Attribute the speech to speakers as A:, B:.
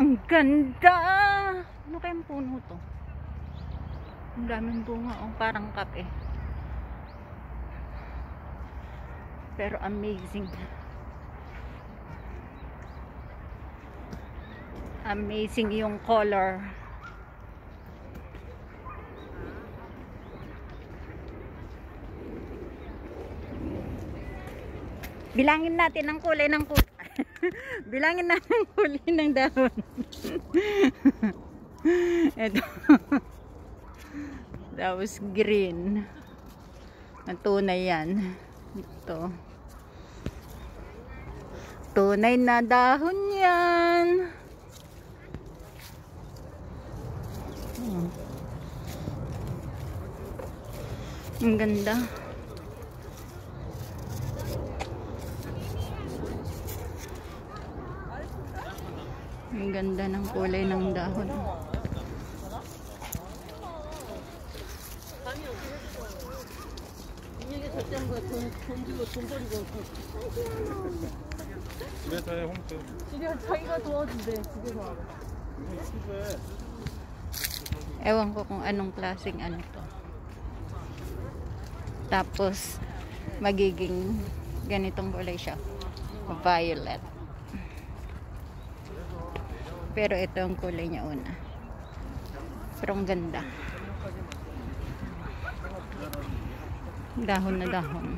A: Ang ganda! Ano kayang puno to? Ang daming bunga. Oh, parang kape. Eh. Pero amazing. Amazing yung color. Bilangin natin ang kulay ng kulay. Bilangin natin ang kulay ng dahon. Ito. That was green. Ang tunay yan. Ito. Tunay na dahon yan. Hmm. Ang ganda. Ang ganda ng kulay ng dahon.
B: 집에서 해, 홈트.
C: 지금 자기가 도와준대 집에서
B: 이거 시도해.
A: Ewan ko kung anong klaseng ano to. Tapos, magiging ganitong kulay siya. Violet. Pero ito ang kulay niya una. Pero ang ganda. Dahon na dahon.